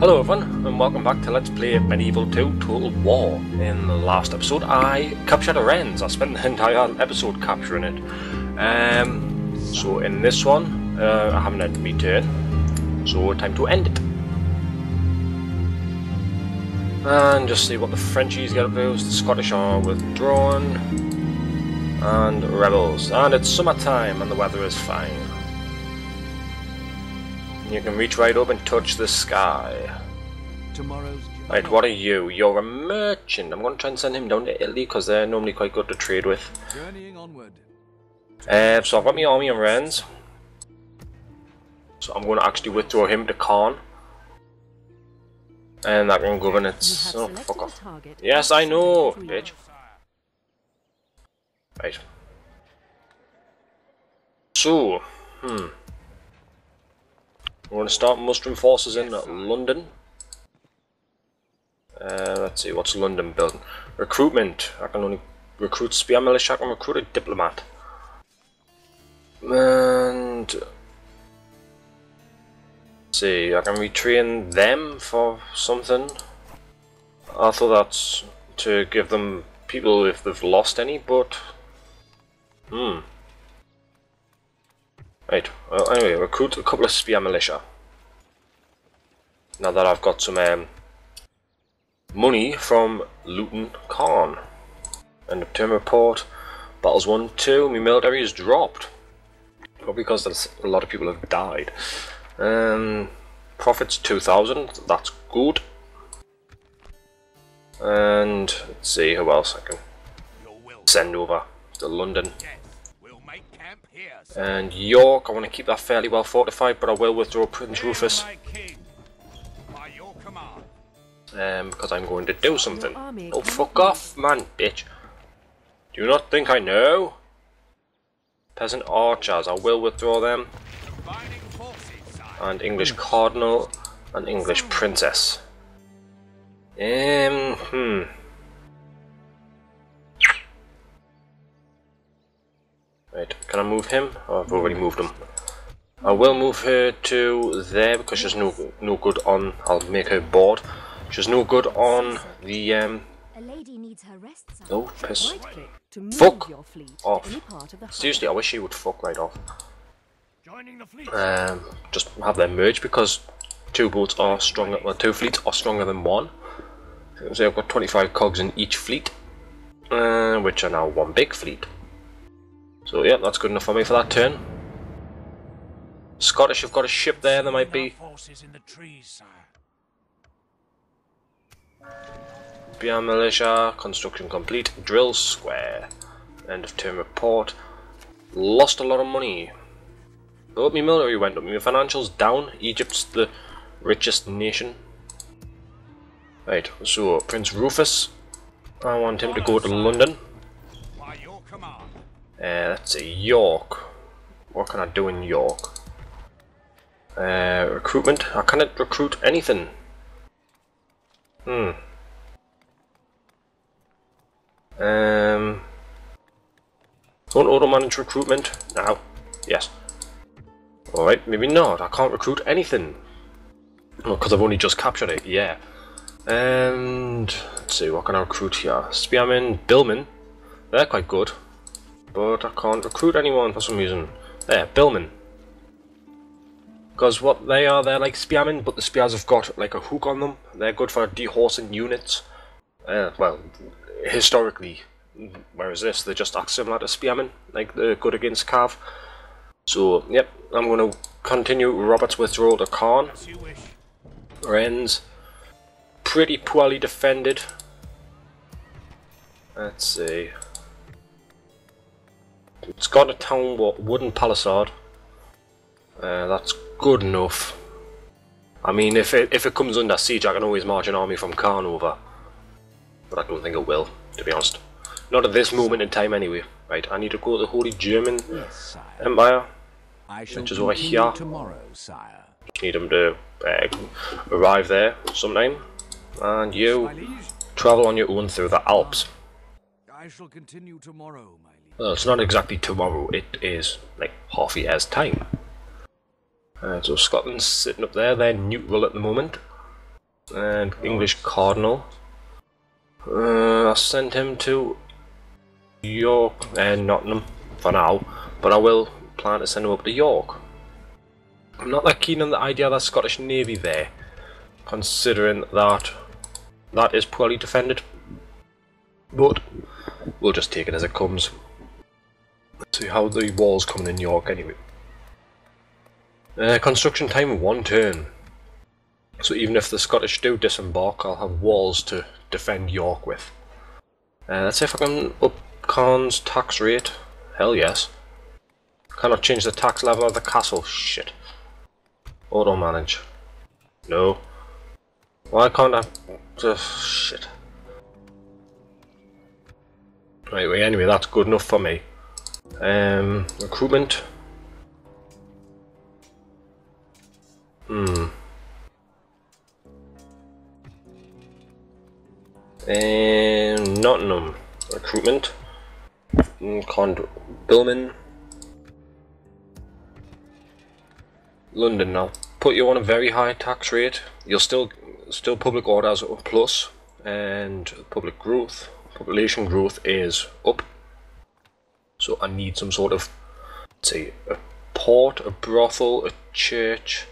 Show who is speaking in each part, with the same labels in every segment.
Speaker 1: Hello everyone, and welcome back to Let's Play Medieval 2 Total War. In the last episode, I captured a Rennes. I spent the entire episode capturing it. Um, so in this one, uh, I haven't had me turn, so time to end it. And just see what the Frenchies get up to. The Scottish are withdrawn, and rebels. And it's summertime, and the weather is fine. You can reach right up and touch the sky.
Speaker 2: Tomorrow's
Speaker 1: Right, what are you? You're a merchant. I'm going to try and send him down to Italy because they're normally quite good to trade with.
Speaker 2: journeying onward.
Speaker 1: Uh, so I've got my army and Rennes. So I'm going to actually withdraw him to Caen. And that can govern
Speaker 3: You
Speaker 1: its...
Speaker 3: have
Speaker 1: Oh,
Speaker 3: selected
Speaker 1: fuck off. Yes, I know, bitch. Right. So, hmm. We're going to start mustering forces in London. Uh, let's see, what's London building? Recruitment. I can only recruit spear militia, I can recruit a diplomat. And... let's see, I can retrain them for something. I thought that's to give them people if they've lost any, but... Hmm. Right, well anyway, recruit a couple of spear militia. Now that I've got some um, money from Luton Khan. End of term report. Battles 1 2, my military is dropped. Probably because a lot of people have died. Um, profits 2000, that's good. And let's see who else I can send over to London. And York, I want to keep that fairly well fortified, but I will withdraw Prince Rufus um, because I'm going to do something. Oh, fuck off, man, bitch. Do you not think I know? Peasant archers, I will withdraw them.
Speaker 4: Combining forces, sire.
Speaker 1: And English cardinal and English princess. Um, hmm. Right, can I move him? Oh, I've already moved him. I will move her to there because she's no no good on. I'll make her bored. She's no good on the um.
Speaker 3: A lady needs her rest.
Speaker 1: Oh, piss.
Speaker 3: Right click to move
Speaker 1: Fuck
Speaker 3: your fleet
Speaker 1: off.
Speaker 3: to any part of the
Speaker 1: Seriously, I wish she would fuck right off.
Speaker 4: Joining the fleet.
Speaker 1: um, just have them merge because two boats are stronger, well, two fleets are stronger than one. So I've got 25 cogs in each fleet, uh, which are now one big fleet. So yeah, that's good enough for me for that turn. Scottish have got a ship there, there might be
Speaker 4: forces in the trees, sire.
Speaker 1: BR militia, construction complete, drill square, end of term report. Lost a lot of money. But my military went up, my financials down. Egypt's the richest nation. Right, so Prince Rufus, I want him to go to London. Uh, let's see, York. What can I do in York? Uh, recruitment. I cannot recruit anything. Hmm. Um. Don't auto manage recruitment now. Yes. Alright, maybe not. I can't recruit anything. Because I've only just captured it, yeah. And let's see, what can I recruit here? Spearmen, Billmen. They're quite good. But I can't recruit anyone for some reason. There, Billmen. Because what they are, they're like spearmen, but the spears have got like a hook on them. They're good for dehorsing units. Uh, well, historically. Whereas this, they just act similar to spearmen, like they're good against cav. So, yep, I'm going to continue Robert's withdrawal to Caen.
Speaker 4: As you wish.
Speaker 1: Rennes, pretty poorly defended. Let's see. It's got a town wooden palisade. Uh, that's good enough. I mean, if it if it comes under siege, I can always march an army from Caen over. But I don't think it will, to be honest. Not at this moment in time, anyway. Right, I need to go to the Holy German
Speaker 2: Yes.
Speaker 1: Empire.
Speaker 2: I shall
Speaker 1: which is over here.
Speaker 2: tomorrow, sire.
Speaker 1: Need them to uh, arrive there sometime. And you travel on your own through the Alps.
Speaker 2: I shall continue tomorrow, my liege.
Speaker 1: Well, it's not exactly tomorrow, it is like half a year's time. Uh, so Scotland's sitting up there, they're neutral at the moment. and English Cardinal. Uh, I sent him to York and Nottingham for now, but I will plan to send him up to York. I'm not that keen on the idea of the Scottish Navy there, considering that that is poorly defended. But we'll just take it as it comes. Let's see how the walls coming in York anyway. Uh, construction time one turn. So even if the Scottish do disembark, I'll have walls to defend York with. Uh, let's see if I can up Caen's tax rate. Hell yes. Cannot change the tax level of the castle. Shit. Auto manage. No. Why can't I? Uh, shit. Right, anyway, that's good enough for me. Um, recruitment. Hmm. And Nottingham recruitment. Mm, Cond Billman. London now. Put you on a very high tax rate. You'll still still public orders up plus and public growth. Population growth is up. So I need some sort of say a port, a brothel, a church,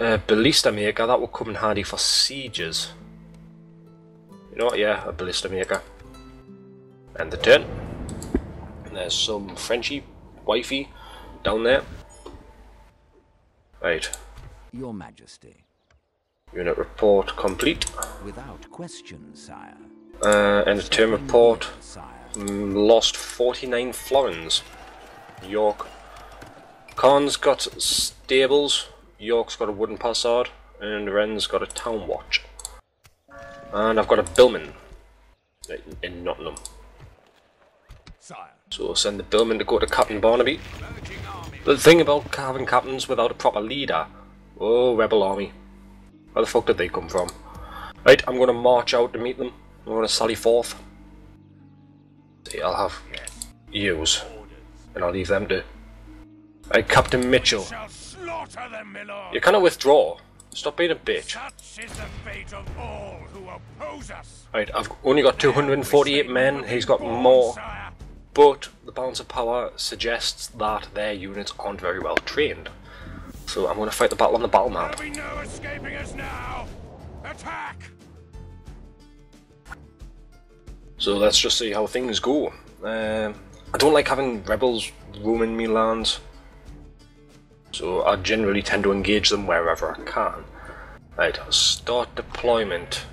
Speaker 1: a ballista maker, that will come in handy for sieges. You know what, yeah, a ballista maker. And the turn. And there's some Frenchy wifey down there. Right,
Speaker 2: Your Majesty.
Speaker 1: unit report complete.
Speaker 2: Without question, sire.
Speaker 1: Uh, and a term report. Mm, lost 49 florins. York. Caen's got stables. York's got a wooden passard. And Rennes's got a town watch. And I've got a billman in- in Nottingham. So we'll send the billman to go to Captain Barnaby. The thing about having captains without a proper leader. Oh, rebel army. Where the fuck did they come from? Right, I'm going to march out to meet them. I'm going to sally forth. See, I'll have ewes. And I'll leave them to... Right, Captain Mitchell.
Speaker 4: Slaughter them, my lord.
Speaker 1: You cannot withdraw. Stop being a bitch.
Speaker 4: Such is the fate of all who oppose us.
Speaker 1: Right, I've only got 248 men. He's got more. But the balance of power suggests that their units aren't very well trained. So I'm going to fight the battle on the battle map.
Speaker 4: There'll be no escaping us now. Attack!
Speaker 1: So let's just see how things go. Um, I don't like having rebels roaming me lands. So I generally tend to engage them wherever I can. Right, start deployment.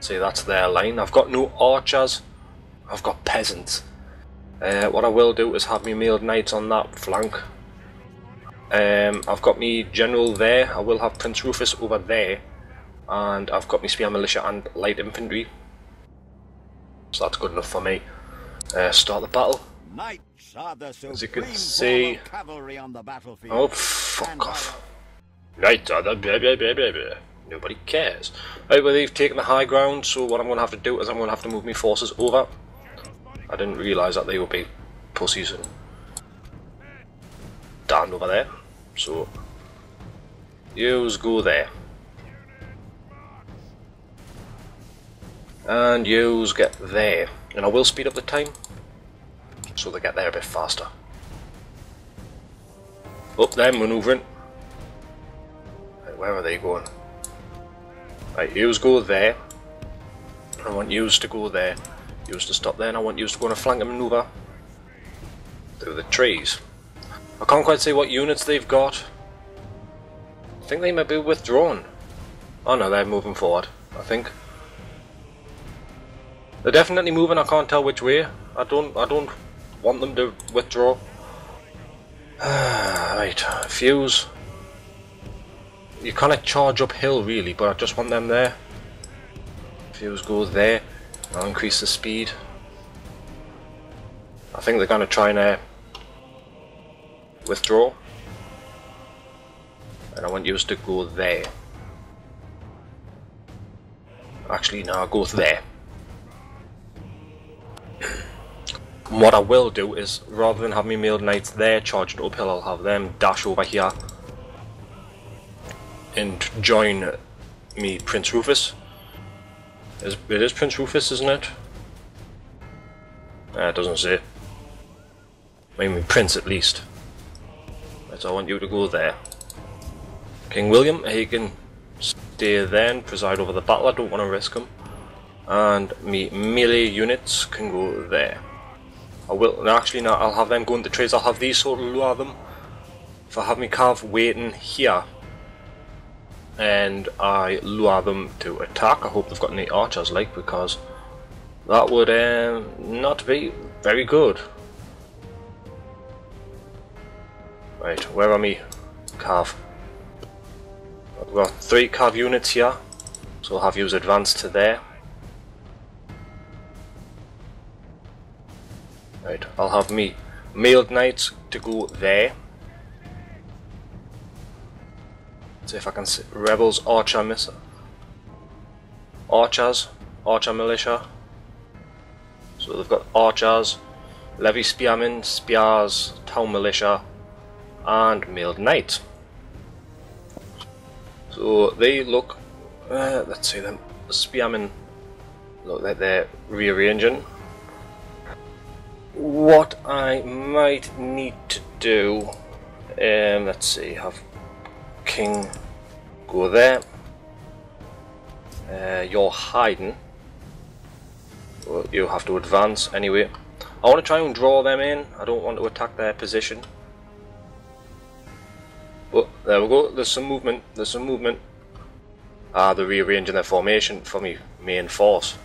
Speaker 1: See, that's their line. I've got no archers. I've got peasants. Uh, what I will do is have me mailed knights on that flank. Um, I've got me general there. I will have Prince Rufus over there. And I've got me spear militia and light infantry. So that's good enough for me. Uh, start the battle. As you can see-
Speaker 5: cavalry on the battlefield.
Speaker 1: Oh, fuck
Speaker 5: by
Speaker 1: off. Right, uh, blah, blah, blah, blah, blah. Nobody cares. Right, well, they've taken the high ground, so what I'm going to have to do is I'm going to have to move my forces over. I didn't realise that they would be pussies and damned over there. So, yous go there. And yous get there. And I will speed up the time, so they get there a bit faster. Up there, manoeuvring. Right, where are they going? Right, yous go there. I want yous to go there. Yous to stop there, and I want yous to go on a flanking manoeuvre. Through the trees. I can't quite see what units they've got. I think they might be withdrawn. Oh no, they're moving forward, I think. They're definitely moving, I can't tell which way. I don't I don't want them to withdraw. right, fuse. You can't charge uphill really, but I just want them there. Fuse goes there. I'll increase the speed. I think they're gonna try and uh, withdraw. And I want yours to go there. Actually, no, I'll go there. What I will do is, rather than have me mailed knights there charging uphill, I'll have them dash over here and join me Prince Rufus. Is- It is Prince Rufus, isn't it? Ah, it doesn't say. I mean, Prince at least. So I want you to go there. King William, he can stay there and preside over the battle. I don't want to risk him. And me melee units can go there. I will. No, actually, no. I'll have them go into trades. I'll have these sort of lure them. If I have me calf waiting here, and I lure them to attack, I hope they've got any archers, like because that would um, not be very good. Right, where are me calf? I've got three calf units here, so I'll have you advance to there. Right, I'll have me mailed knights to go there. See if I can see rebels, archer, miss, archers, archer militia. So they've got archers, levy spearmen, spears, town militia, and mailed knights. So they look, uh, let's see them, spearmen look like they're rearranging. What I might need to do, um, let's see, have King go there. Uh, you're hiding. Well, you have to advance anyway. I want to try and draw them in. I don't want to attack their position. But there we go. There's some movement. There's some movement. Ah, they're rearranging their formation for me main force.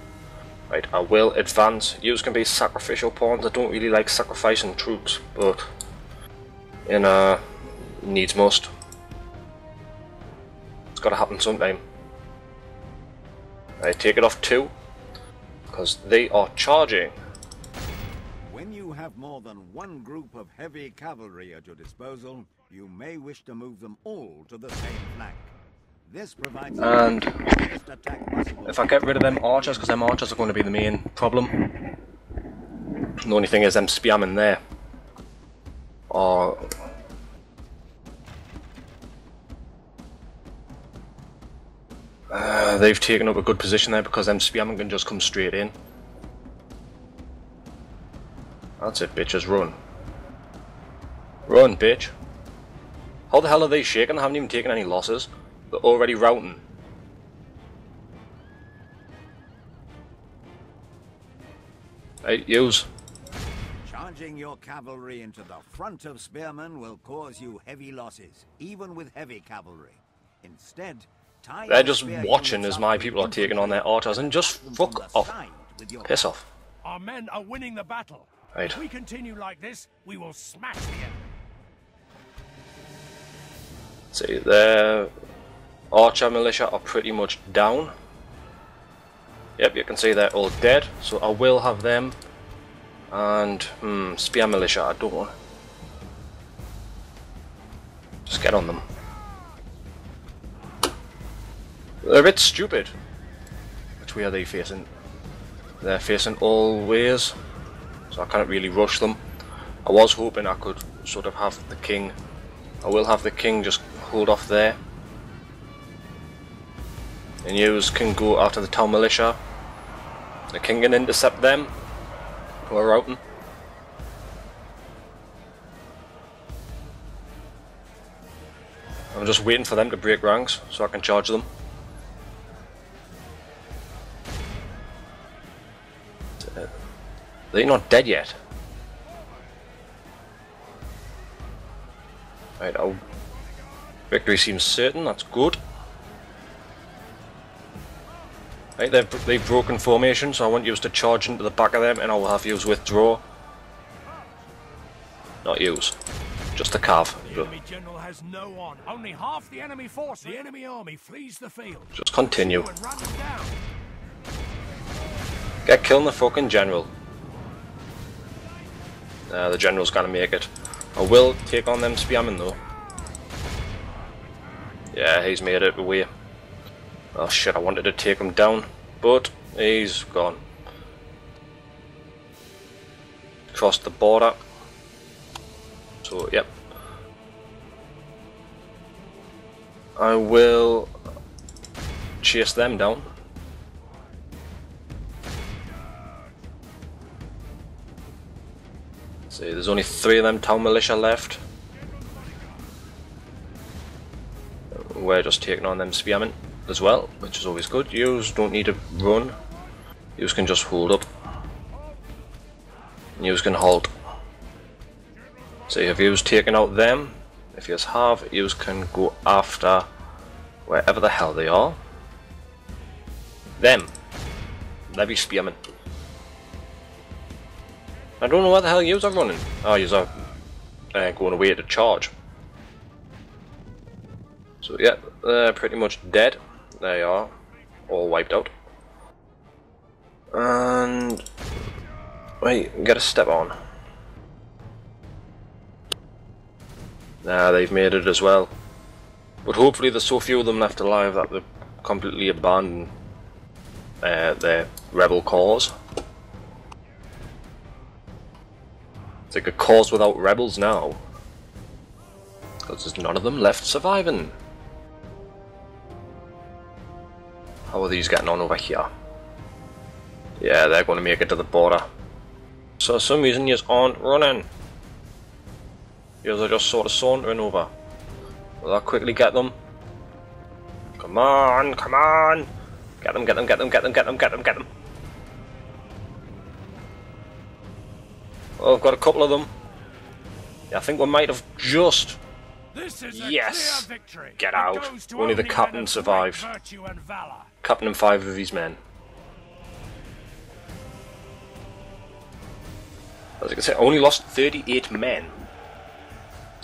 Speaker 1: Right, I will advance. Use can be sacrificial pawns. I don't really like sacrificing troops, but in uh needs must. It's got to happen sometime. I take it off two because they are charging.
Speaker 5: When you have more than one group of heavy cavalry at your disposal, you may wish to move them all to the same flank. This provides
Speaker 1: And
Speaker 5: strongest attack possible.
Speaker 1: if I get rid of them archers, because them archers are going to be the main problem. The only thing is them spearmen there. Are Uh, they've taken up a good position there because them spearmen can just come straight in. That's it, bitches, run. Run, bitch. How the hell are they shaking? They haven't even taken any losses. They're already routing. Hey, use.
Speaker 5: Charging your cavalry into the front of spearmen will cause you heavy losses, even with heavy cavalry. Instead, tie
Speaker 1: They're just watching as my people are taking on their autos and just
Speaker 5: attack them from
Speaker 1: fuck off.
Speaker 5: side with your
Speaker 1: Piss off.
Speaker 4: Our men are winning the battle.
Speaker 1: Right.
Speaker 4: If we continue like this, we will smash the enemy.
Speaker 1: See, their archer militia are pretty much down. Yep, you can see they're all dead, so I will have them. And, hmm, spear militia, I don't want. Just get on them. They're a bit stupid. Which way are they facing? They're facing all ways, so I can't really rush them. I was hoping I could sort of have the king. I will have the king just hold off there. And yous can go after the town militia. The king can intercept them. Who are routing. I'm just waiting for them to break ranks so I can charge them. They're not dead yet. Right, oh. Victory seems certain, that's good. Right, they've, they've broken formation, so I want you to charge into the back of them and I will have you withdraw. Not use. Just a calf.
Speaker 4: The enemy general has no on. Only half the enemy force. The enemy army flees the field.
Speaker 1: Just continue.
Speaker 4: And run them down.
Speaker 1: Get killing the fucking general. Uh, the general's gonna make it. I will take on them spearmen though. Yeah, he's made it away. Oh shit, I wanted to take him down, but he's gone. Crossed the border. So, yep. I will chase them down. See, there's only three of them town militia left. We're just taking on them spearmen as well, which is always good. Yous don't need to run. Yous can just hold up. Yous can halt. So if yous taken out them, if yous have, yous can go after wherever the hell they are. Them. Levy spearmen. I don't know where the hell yous are running. Oh, yous are uh, going away to charge. So yeah, they're pretty much dead. They are all wiped out. And wait, get a step on. Nah, they've made it as well. But hopefully there's so few of them left alive that they've completely abandoned uh, their rebel cause. It's like a cause without rebels now. Because there's none of them left surviving. Oh, How are these getting on over here? Yeah, they're going to make it to the border. So some reason you aren't running. You are just sort of sauntering over. Will that quickly get them? Come on, come on! Get them, get them, get them, get them, get them, get them, get them! Oh, I've got a couple of them. Yeah, I think we might have just Yes. Get out. Only the captain survived. Captain and five of his men. As I can say, only lost 38 men.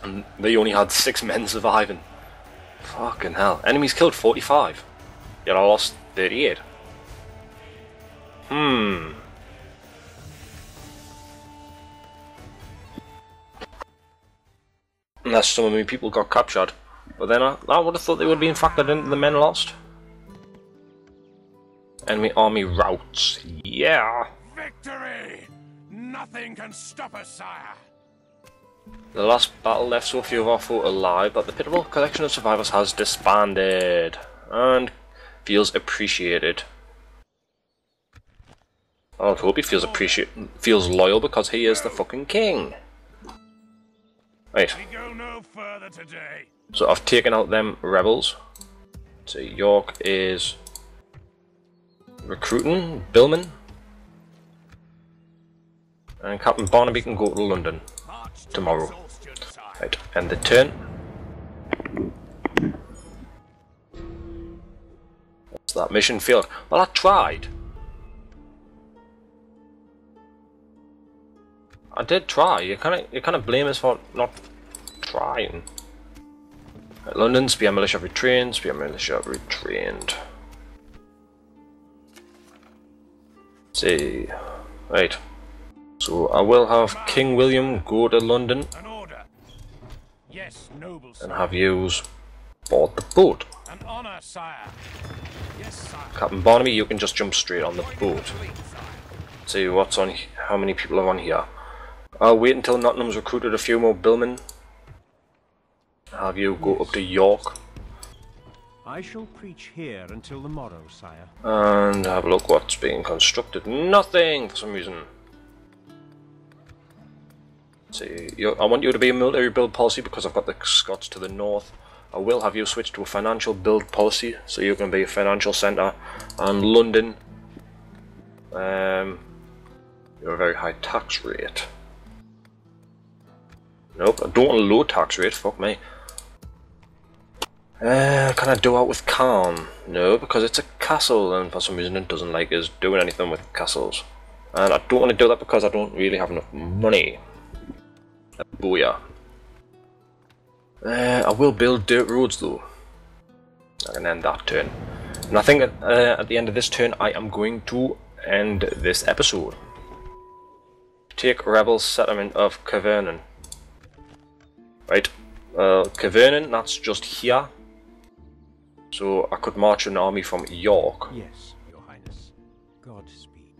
Speaker 1: And they only had 6 men surviving. Fucking hell. Enemies killed 45. Yet I lost 38. Hmm. Unless some of my people got captured. But then I, I would have thought they would have been factored into the men lost. Enemy army routes. Yeah.
Speaker 4: Victory! Nothing can stop us, sire.
Speaker 1: The last battle left so few of our foe alive that the pitiful collection of survivors has disbanded and feels appreciated. I would hope he feels appreciate feels loyal because he is the fucking king. Right,
Speaker 4: no
Speaker 1: so I've taken out them rebels. So York is recruiting Billman. And Captain Barnaby can go to London. Tomorrow. Right, end the turn. What's that mission failed? Well, I tried. I did try. You kind of you kind of blame us for not trying. Right, London, Spear Militia retrained. Spear Militia retrained. see. Right. So I will have King William go to London.
Speaker 4: Yes, noble
Speaker 1: and have yous board the boat.
Speaker 4: An honor, sire. Yes, sire.
Speaker 1: Captain Barnaby, you can just jump straight on the boat. See what's on. How many people are on here? I'll wait until Nottingham's recruited a few more billmen. Have you go up to York
Speaker 6: I shall preach here until the morrow, sire.
Speaker 1: and have a look what's being constructed. Nothing for some reason. See, you, I want you to be a military build policy because I've got the Scots to the north. I will have you switch to a financial build policy, so you can be a financial centre. And London, um, you're a very high tax rate. Nope, I don't want a low tax rate, fuck me. Uh, can I do out with Caen? No, because it's a castle, and for some reason it doesn't like us doing anything with castles. And I don't want to do that because I don't really have enough money. Uh, Booyah. Uh, I will build dirt roads though. I can end that turn. And I think uh, at the end of this turn I am going to end this episode. Take rebel settlement of Caernarvon. Right. Uh, Caernarvon, that's just here. So I could march an army from York.
Speaker 6: Yes, your highness. Godspeed.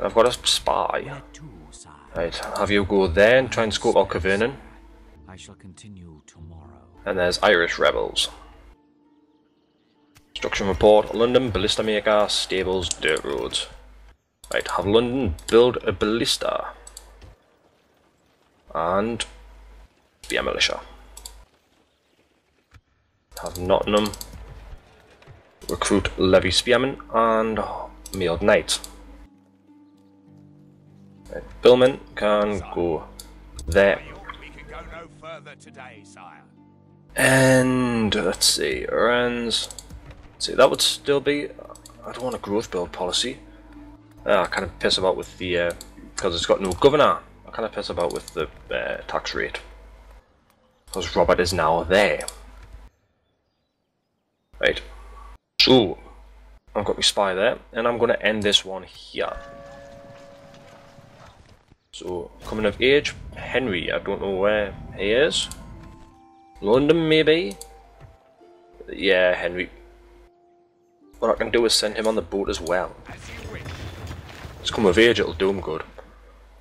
Speaker 1: I've got a spy.
Speaker 2: To.
Speaker 1: Right, have you go there and try and scope out Caernarvon.
Speaker 2: I shall continue tomorrow.
Speaker 1: And there's Irish rebels. Construction report, London Ballista Maker, Stables, Dirt Roads. Right, have London build a ballista. And be a militia. Have Nottingham recruit levy spearmen and mailed Knight. Right, Billman can go there. And let's see, Rennes. See, that would still be. I don't want a growth build policy. Uh, I kind of piss about with the because it's got no governor. I kind of piss about with the uh, tax rate because Robert is now there. Right. So I've got my spy there, and I'm going to end this one here. So coming of age, Henry. I don't know where he is. London, maybe? Yeah, Henry. What I can do is send him on the boat as well. It's come of age, it'll do him good.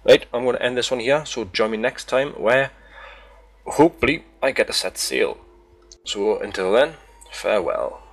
Speaker 1: Right, I'm going to end this one here, so join me next time where hopefully I get a set sail. So until then, farewell.